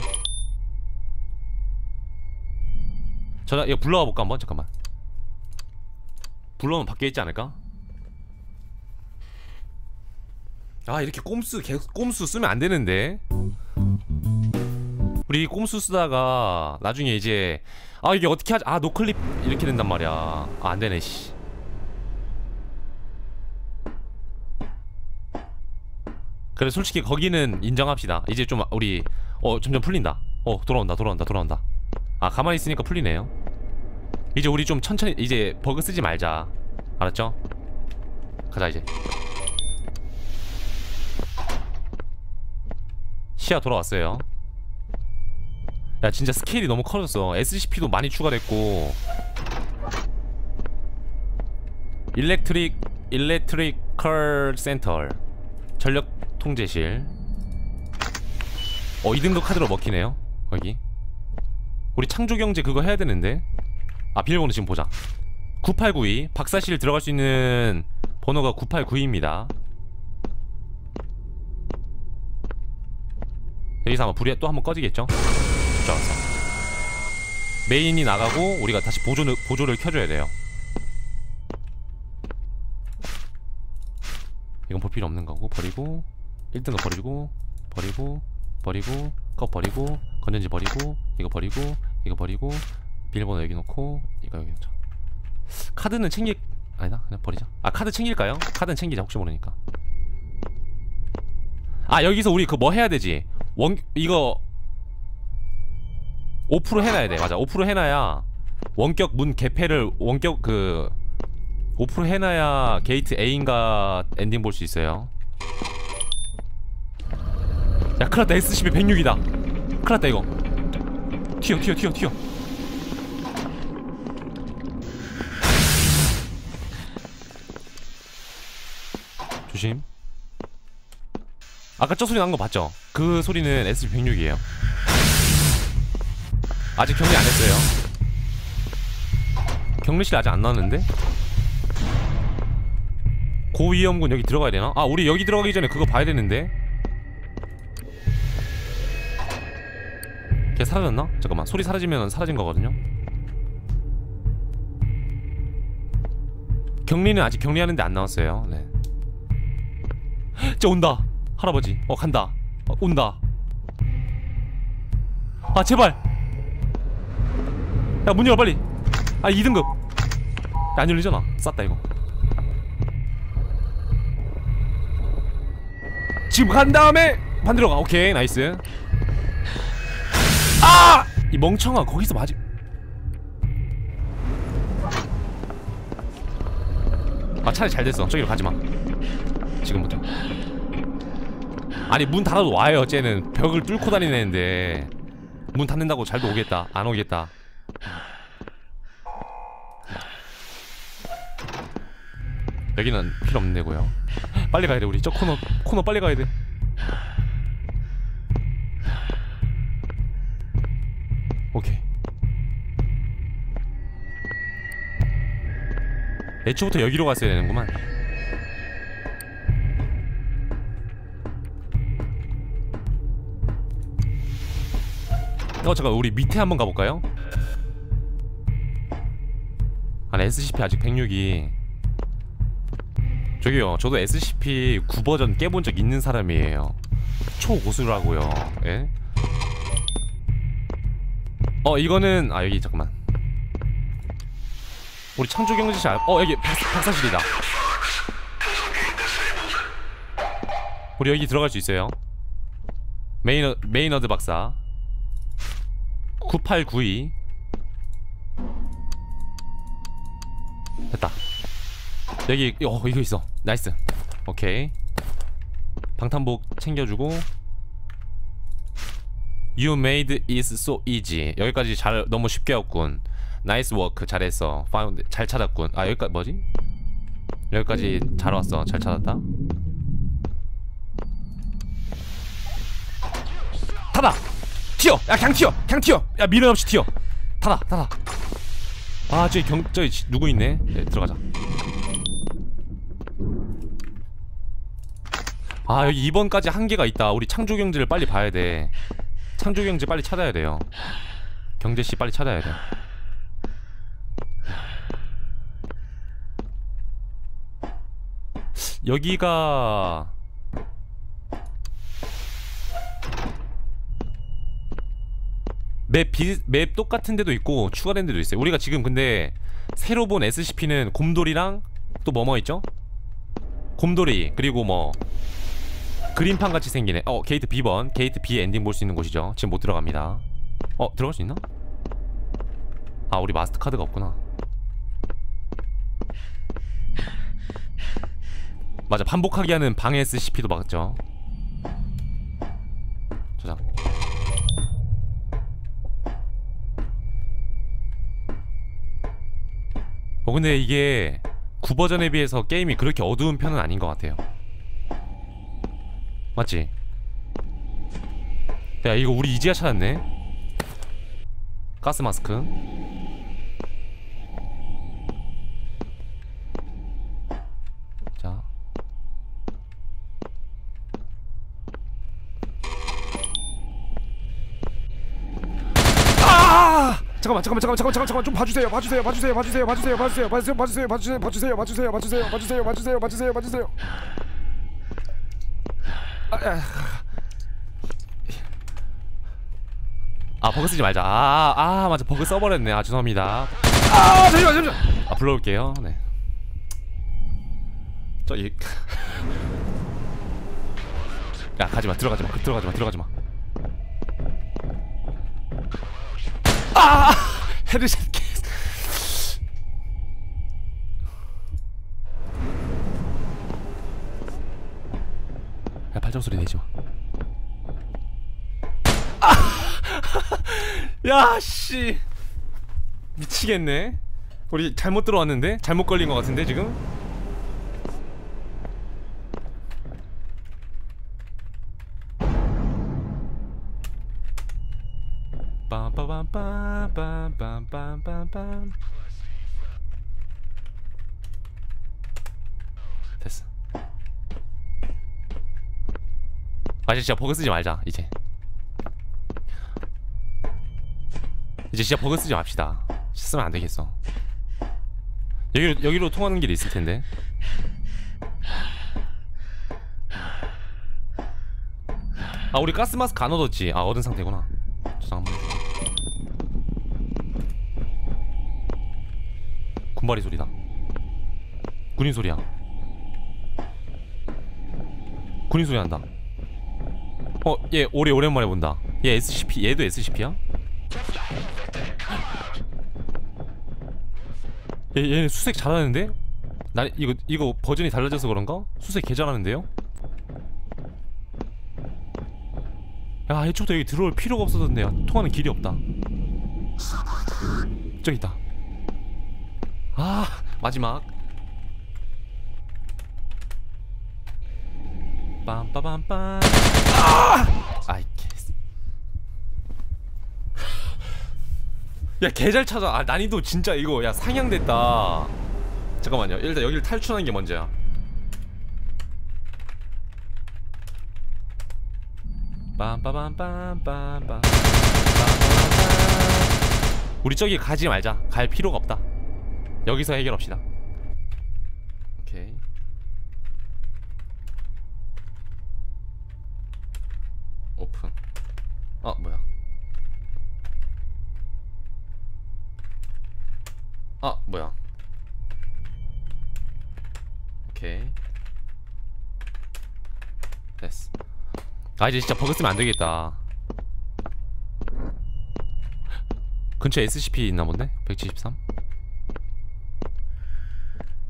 저장 이거 불러와 볼까 한번? 잠깐만. 불러오면 밖에 있지 않을까? 아 이렇게 꼼수 계속 꼼수 쓰면 안 되는데. 우리 꼼수 쓰다가 나중에 이제 아 이게 어떻게 하지? 아 노클립 이렇게 된단 말이야. 아 안되네 씨. 그래 솔직히 거기는 인정합시다. 이제 좀 우리 어 점점 풀린다. 어 돌아온다 돌아온다 돌아온다 아 가만히 있으니까 풀리네요. 이제 우리 좀 천천히 이제 버그 쓰지 말자. 알았죠? 가자 이제. 시야 돌아왔어요. 야 진짜 스케일이 너무 커졌어. SCP도 많이 추가됐고. 일렉트릭 일렉트리컬 센터. 전력 통제실. 어 2등급 카드로 먹히네요 거기 우리 창조경제 그거 해야 되는데. 아 비밀번호 지금 보자. 9892 박사실 들어갈 수 있는 번호가 9892입니다. 여기서 아마 불이 또 한번 꺼지겠죠? 좋았어. 메인이 나가고 우리가 다시 보조를, 보조를 켜줘야 돼요. 이건 볼 필요 없는 거고 버리고 1등급 버리고 버리고 버리고 컵 버리고 건전지 버리고 이거 버리고 이거 버리고 비밀번호 여기 놓고 이거 여기 놓자. 카드는 챙길 아니다. 그냥 버리자. 아 카드 챙길까요? 카드는 챙기자. 혹시 모르니까. 아 여기서 우리 그 뭐 해야 되지? 원 이거 5% 해놔야 돼. 맞아. 5% 해놔야 원격 문 개폐를 원격 그 5% 해놔야 게이트 A인가 엔딩 볼 수 있어요. 야 큰일났다 SCP 106이다 큰일났다 이거 튀어 튀어 튀어 튀어 조심 아까 저 소리 난 거 봤죠? 그 소리는 SCP-106이에요 아직 격리 안 했어요 격리실 아직 안 나왔는데? 고위험군 여기 들어가야 되나? 아 우리 여기 들어가기 전에 그거 봐야 되는데 걔 사라졌나? 잠깐만 소리 사라지면 사라진 거거든요. 격리는 아직 격리하는데 안 나왔어요. 네. 저 온다. 할아버지. 어 간다. 어, 온다. 아 제발. 야 문 열어 빨리. 아 2등급. 야, 안 열리잖아. 쌌다 이거. 지금 간 다음에 반대로 가. 오케이 nice. 아! 이 멍청아 거기서 맞이 아 차라리 잘 됐어. 저기로 가지마. 지금부터. 아니 문 닫아도 와요 쟤는. 벽을 뚫고 다니는 애인데. 문 닫는다고 잘도 오겠다. 안 오겠다. 여기는 필요 없는 데고요. 빨리 가야 돼 우리. 저 코너 코너 빨리 가야 돼 오케이. 애초부터 여기로 갔어야 되는구만. 어 잠깐 우리 밑에 한번 가볼까요? 아니 SCP 아직 106이. 저기요 저도 SCP 9버전 깨본 적 있는 사람이에요. 초고수라고요. 예? 어 이거는 아 여기 잠깐만. 우리 창조경제실 알... 어 여기 박, 박사실이다. 우리 여기 들어갈 수 있어요. 메이너, 메이너드 박사. 9892 됐다. 여기 어 이거 있어. nice. 오케이. 방탄복 챙겨주고 You made it so easy. 여기까지 잘 너무 쉽게 했군. nice work 잘했어. found 잘 찾았군. 아 여기까지 뭐지? 여기까지 잘 왔어. 잘 찾았다? 닫아 튀어! 야 그냥 튀어! 그냥 튀어! 야 미련 없이 튀어! 닫아 닫아 아 저기 경 저기 지- 누구 있네? 네, 들어가자. 아 여기 2번까지 한계가 있다. 우리 창조 경제를 빨리 봐야 돼 창조 경제 빨리 찾아야 돼요. 경제 씨 빨리 찾아야 돼 여기가 맵, 비, 맵 똑같은 데도 있고 추가된 데도 있어요. 우리가 지금 근데 새로 본 SCP는 곰돌이랑 또 뭐뭐 있죠? 곰돌이 그리고 뭐 그림판 같이 생기네. 어 게이트 B번. 게이트 B 엔딩 볼 수 있는 곳이죠. 지금 못 들어갑니다. 어 들어갈 수 있나? 아 우리 마스터 카드가 없구나. 맞아 반복하게 하는 방 SCP도 맞죠. 저장 어 근데 이게 9버전에 비해서 게임이 그렇게 어두운 편은 아닌 것 같아요 맞지? 야 이거 우리 이지야 찾았네 가스 마스크 자 아! 잠깐만 잠깐만 잠깐만 잠깐만 잠깐만 좀 봐주세요 봐주세요 봐주세요 봐주세요 봐주세요 봐주세요 봐주세요 봐주세요 봐주세요 봐주세요 봐주세요 봐주세요 봐주세요 봐주세요 봐주세요 아 버그 쓰지 말자. 아, 아 맞아. 버그 써버렸네. 아 죄송합니다. 아 잠시만 잠시만 아 불러올게요. 네. 저기 야 가지마. 들어가지마. 그 들어가지마. 들어가지마. 아 headshot 발작 소리 내지마. 야씨. 미치겠네. 우리 잘못 들어왔는데? 잘못 걸린 것 같은데 지금? 빰빠밤빰빰빰빰빰빰 아 진짜 버그 쓰지 말자 이제. 이제 진짜 버그 쓰지 맙시다. 쓰면 안 되겠어. 여기로 여기로 통하는 길이 있을 텐데. 아 우리 가스 마스크 안 얻었지? 아 얻은 상태구나. 해줘 군발이 소리다. 군인 소리야. 군인 소리 난다 어 얘 오래 오랜만에 본다 얘 SCP 얘도 SCP야? 얘, 얘는 수색 잘하는데? 나 이거 이거 버전이 달라져서 그런가? 수색 개 잘하는데요? 야 애초부터 여기 들어올 필요가 없어졌네요 통하는 길이 없다 저기 있다 아 마지막 빰빠밤빰 아! 아이 개 야, 개잘 찾아. 아, 난이도 진짜 이거 야, 상향됐다. 잠깐만요. 일단 여기를 탈출하는 게 먼저야. 빰빠밤빰빰빰. 우리 저기 가지 말자. 갈 필요가 없다. 여기서 해결합시다. 아 이제 진짜 버그 쓰면 안 되겠다. 근처에 SCP 있나 본데? 173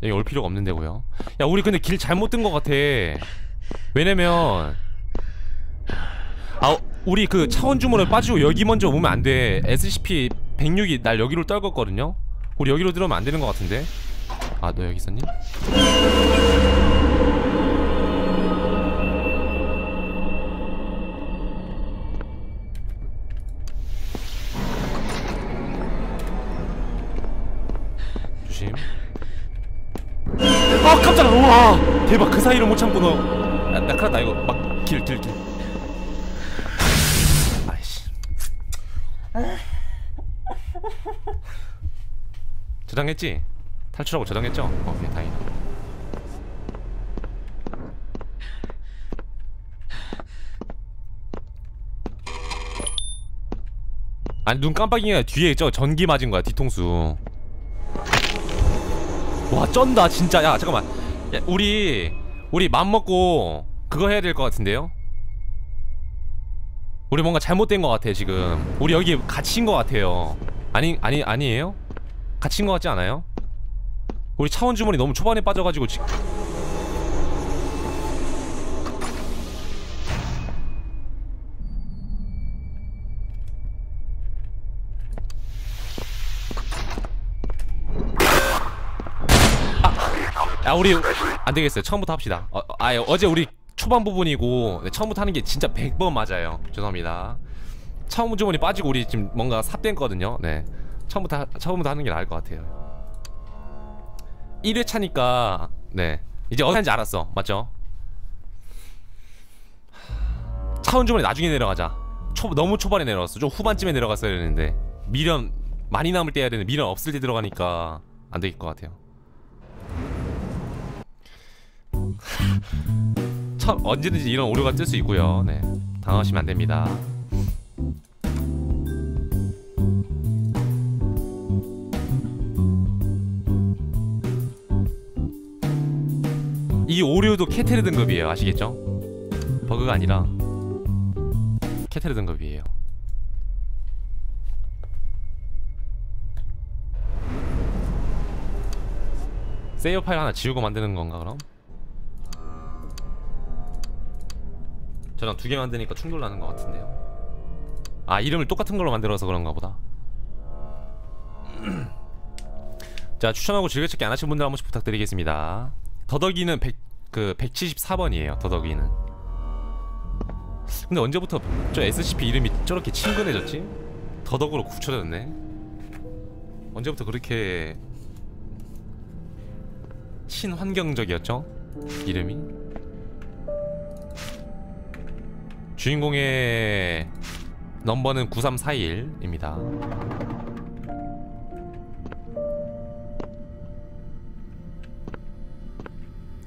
여기 올 필요가 없는 데고요. 야 우리 근데 길 잘못 든 것 같아. 왜냐면 아 우리 그 차원 주문을 빠지고 여기 먼저 오면 안돼. SCP 106이 날 여기로 떨궜거든요? 우리 여기로 들어오면 안 되는 것 같은데? 아 너 여기 있었니? 와 대박. 그 사이를 못 참고 너. 야, 나 큰일 났다. 이거 막 길 길 길. 아이씨. 저장했지? 탈출하고 저장했죠? 어, 오케이 다행이다. 아니 눈 깜빡이가 뒤에 있죠? 전기 맞은 거야 뒤통수. 와 쩐다 진짜. 야 잠깐만 야, 우리 우리 맘 먹고 그거 해야 될 것 같은데요? 우리 뭔가 잘못된 것 같아 지금 우리 여기 갇힌 것 같아요 아니 아니 아니에요? 갇힌 것 같지 않아요? 우리 차원 주머니 너무 초반에 빠져가지고 지금 우리 안 되겠어요. 처음부터 합시다. 어, 아 어제 우리 초반 부분이고 네, 처음부터 하는 게 진짜 100번 맞아요. 죄송합니다. 처음 주머니 빠지고 우리 지금 뭔가 삽댄거든요. 네. 처음부터 하- 처음부터 하는 게 나을 것 같아요. 1회 차니까 네. 이제 어디 하는지 알았어. 맞죠? 차원 주머니 나중에 내려가자. 초, 너무 초반에 내려갔어. 좀 후반쯤에 내려갔어야 되는데. 미련 많이 남을 때 해야 되는데 미련 없을 때 들어가니까 안 될 것 같아요 참 언제든지 이런 오류가 뜰 수 있고요. 네, 당하시면 안 됩니다. 이 오류도 캐테르 등급이에요. 아시겠죠? 버그가 아니라 캐테르 등급이에요. 세이브 파일 하나 지우고 만드는 건가 그럼? 저랑 두 개 만드니까 충돌 나는 것 같은데요. 아 이름을 똑같은 걸로 만들어서 그런가 보다. 자 추천하고 즐겨찾기 안 하신 분들 한 번씩 부탁드리겠습니다. 더덕이는 100, 그 174번이에요. 더덕이는. 근데 언제부터 저 SCP 이름이 저렇게 친근해졌지? 더덕으로 굳혀졌네. 언제부터 그렇게 친환경적이었죠? 이름이? 주인공의 넘버는 9341입니다.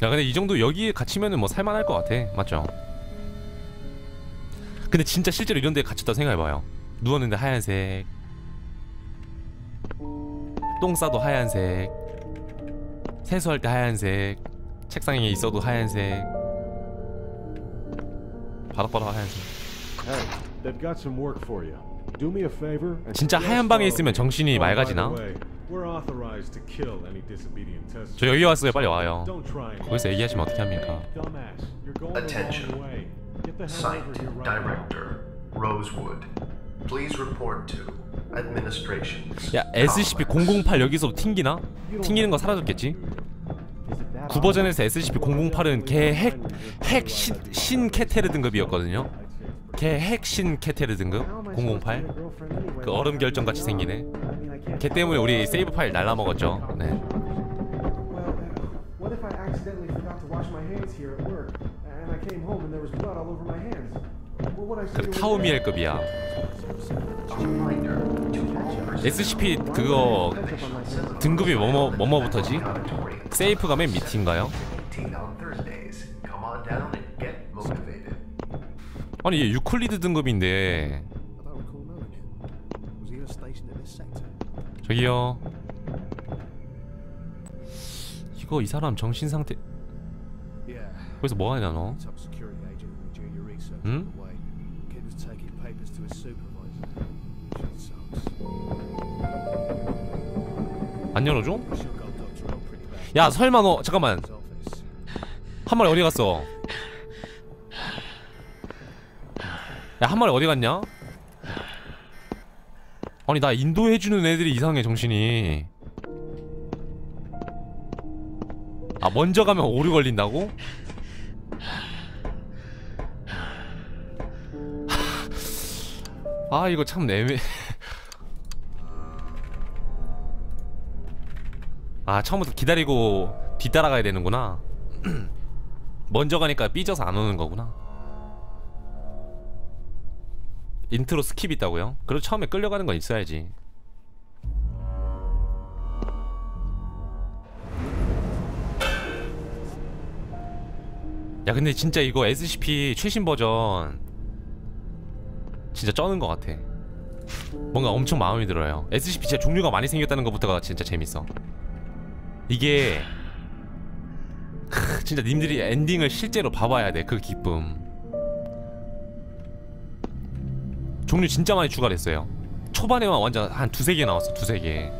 야 근데 이 정도 여기에 갇히면은 뭐 살만할 것 같아. 맞죠? 근데 진짜 실제로 이런 데 갇혔다 생각해봐요. 누웠는데 하얀색. 똥 싸도 하얀색. 세수할 때 하얀색. 책상에 있어도 하얀색 바닥바닥 하얀색 Hey, they've got some work for you. Do me a favor and 진짜 하얀 방에 있으면. 정신이 Oh, 맑아지나? the way, We're authorized to kill any disobedient testers. 저 여기 왔어요 빨리 와요 Don't try and 거기서 얘기하시면 어떻게 합니까 Attention. Site. Director Rosewood. Please report to Administration. 야 SCP-008 여기서 튕기나? 튕기는 거 사라졌겠지? 9버전에서 SCP-008은 개 핵, 핵 신, 신 캐테르 등급이었거든요 개핵신 캐테르 등급 008 그 얼음 결정 같이 생기네 걔 때문에 우리 세이브 파일 날라먹었죠 네. 그 타우미엘급이야 SCP 그거 등급이 뭐뭐 뭐뭐부터지? 세이프가 맨 밑인가요? 18 on Thursdays. Come on down and get motivated. 아니 얘 유클리드 등급인데? 저기요 이거 이 사람 정신 상태 Yeah. 거기서 뭐 하냐 너? Top 안 열어줘? 야 설마 너 잠깐만. 한 마리 어디 갔어? 야 한 마리 어디 갔냐? 아니 나 인도해주는 애들이 이상해 정신이 아 먼저 가면 오류 걸린다고? 아 이거 참 애매 아 처음부터 기다리고 뒤따라가야 되는구나. 먼저 가니까 삐져서 안 오는 거구나. intro skip 있다고요? 그럼 처음에 끌려가는 건 있어야지. 야 근데 진짜 이거 SCP 최신 버전 진짜 쩌는 것 같아. 뭔가 엄청 마음에 들어요. SCP 진짜 종류가 많이 생겼다는 것부터가 진짜 재밌어 이게 크, 진짜 님들이 엔딩을 실제로 봐봐야 돼 그 기쁨 종류 진짜 많이 추가됐어요 초반에만 완전 한 두세 개 나왔어 두세 개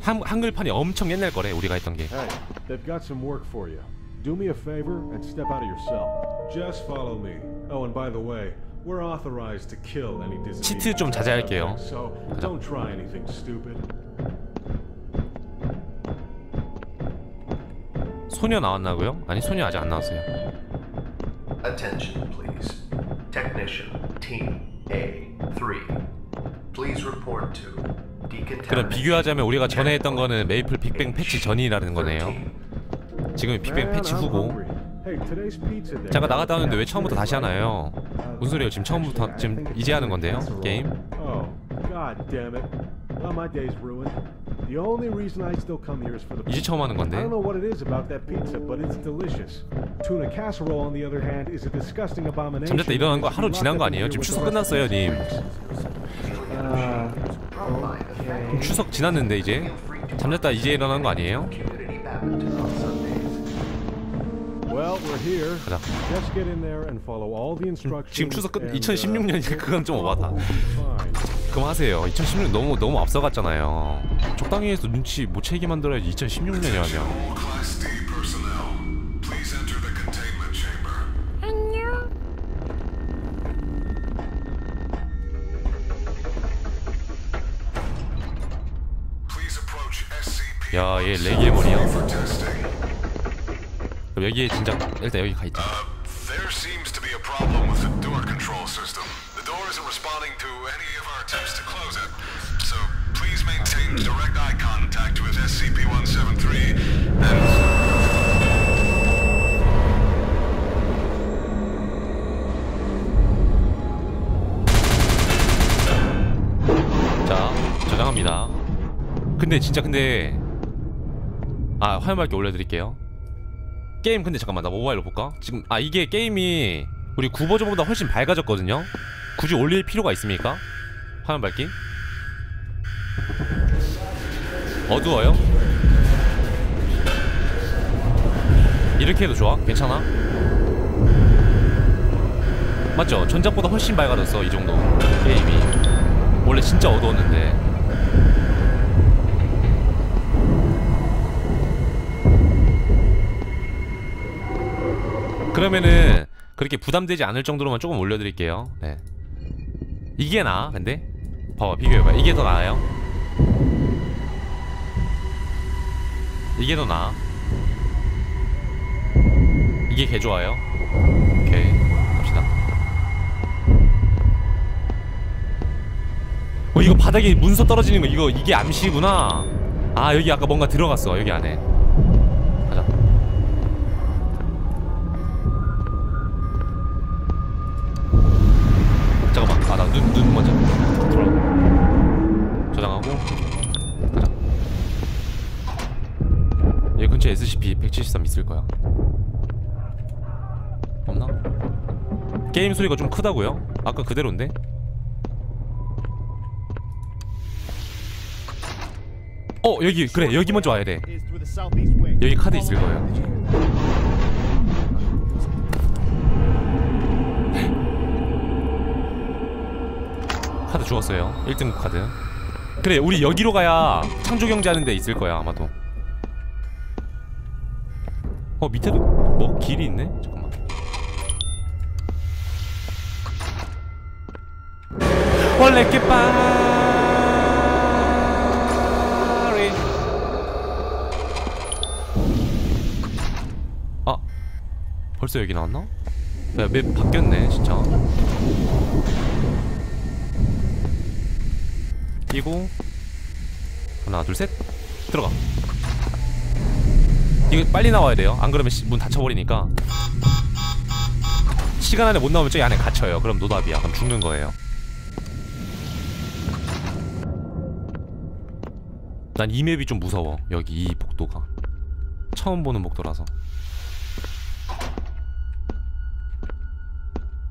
한, 한글판이 엄청 옛날 거래 우리가 했던 게 Hey, they've got some work for you. Do me a favor and step out of your cell. Just follow me. Oh, and by the way, we're authorized to kill any disobedient 치트 좀 자제할게요. So don't try anything stupid. 소녀 나왔나고요? 아니 소녀 아직 안 나왔어요 Attention, please. Technician Team A3. Please report to. 그럼 비교하자면 우리가 전에 했던 거는 메이플 빅뱅 패치 전이라는 거네요 지금이 빅뱅 패치 I'm 후고. 잠깐 나갔다 왔는데 왜 처음부터 다시 하나요? 무슨 소리예요? 지금 처음부터 지금 이제 하는 건데요? 게임? Oh, god damn it. Well, my day's ruined. The only reason I still come here is for the 이제 처음 하는 I 건데 don't know what it is about that pizza, but it's delicious. Tuna casserole, on the other hand, is a disgusting abomination. 잠잤다 일어난 거 하루 지난 거 아니에요? 지금 추석 끝났어요 님 추석 지났는데 이제 잠잤다 이제 일어난 거 아니에요? Well, we're here. 가자 Just get in there and follow all the instructions. 지금 추석 끝 and, uh, 2016년이니까 그건 좀 오바다 fine. 그만하세요 2016년 너무 너무 앞서갔잖아요 적당히 해서 눈치 못 채게 만들어야지 2016년이라며 Class D personnel, please enter the containment chamber. Please approach SCP 야얘 레기의 머리야. 그럼 여기에 진짜 일단 여기 가 있자 근데 진짜 근데 아 화면 밝게 올려드릴게요 게임 근데 잠깐만 나 모바일로 볼까? 지금 아 이게 게임이 우리 9버전보다 훨씬 밝아졌거든요 굳이 올릴 필요가 있습니까? 화면 밝기 어두워요? 이렇게 해도 좋아? 괜찮아? 맞죠? 전작보다 훨씬 밝아졌어 이 정도 게임이 원래 진짜 어두웠는데 그러면은 그렇게 부담되지 않을 정도로만 조금 올려드릴게요. 네. 이게 나아 근데? 봐봐 비교해봐. 이게 더 나아요? 이게 더 나아? 이게 개 좋아요? 오케이. 갑시다. 어 이거 바닥에 문서 떨어지는 거 이거 이게 암시구나. 아 여기 아까 뭔가 들어갔어 여기 안에 근처에 SCP 173 있을 거야 없나? 게임 소리가 좀 크다고요? 아까 그대로인데? 어 여기 그래 여기 먼저 와야 돼. 여기 카드 있을 거예요 카드 주웠어요 1등급 카드 그래 우리 여기로 가야 창조경제 하는 데 있을 거야 아마도 어 밑에도 뭐? 길이 있네? 잠깐만. 원래 깨빠리 아 벌써 여기 나왔나? 야, 맵 바뀌었네 진짜. 끼고 하나 둘 셋. 들어가 이거 빨리 나와야 돼요. 안 그러면 시- 문 닫혀버리니까. 시간 안에 못 나오면 저기 안에 갇혀요. 그럼 노답이야. 그럼 죽는 거예요. 난 이 맵이 좀 무서워. 여기 이 복도가. 처음 보는 복도라서.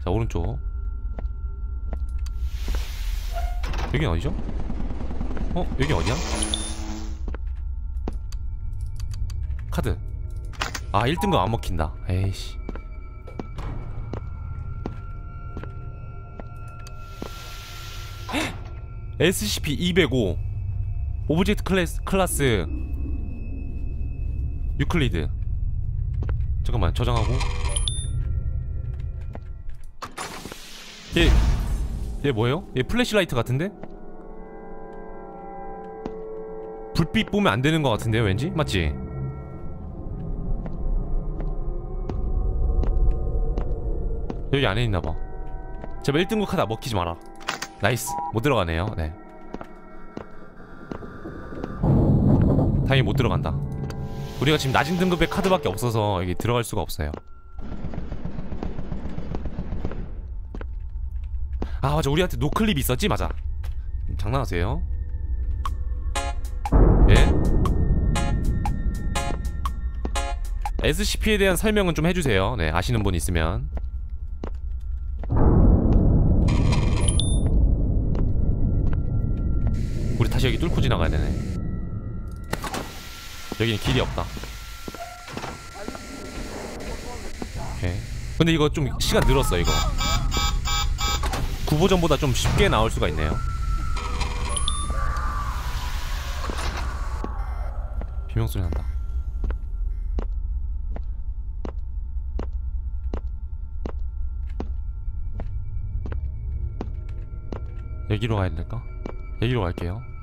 자 오른쪽. 여긴 어디죠? 어? 여기 어디야? 카드 아 1등급 안 먹힌다 에이씨 SCP-205 object class, class Euclid 잠깐만 저장하고 얘, 얘 뭐예요? 얘 flashlight 같은데? 불빛 보면 안 되는 것 같은데요 왠지? 맞지? 여기 안에 있나봐. 제발 1등급 카드 먹히지 마라. nice. 못 들어가네요. 네. 다행히 못 들어간다. 우리가 지금 낮은 등급의 카드밖에 없어서 여기 들어갈 수가 없어요. 아 맞아. 우리한테 노클립 있었지? 맞아. 장난하세요? 예? SCP에 대한 설명은 좀 해주세요. 네 아시는 분 있으면 우리 다시 여기 뚫고 지나가야 되네. 여기는 길이 없다. 오케이. 근데 이거 좀 시간 늘었어 이거. 구보전보다 좀 쉽게 나올 수가 있네요. 비명소리 난다. 여기로 가야 될까? 여기로 갈게요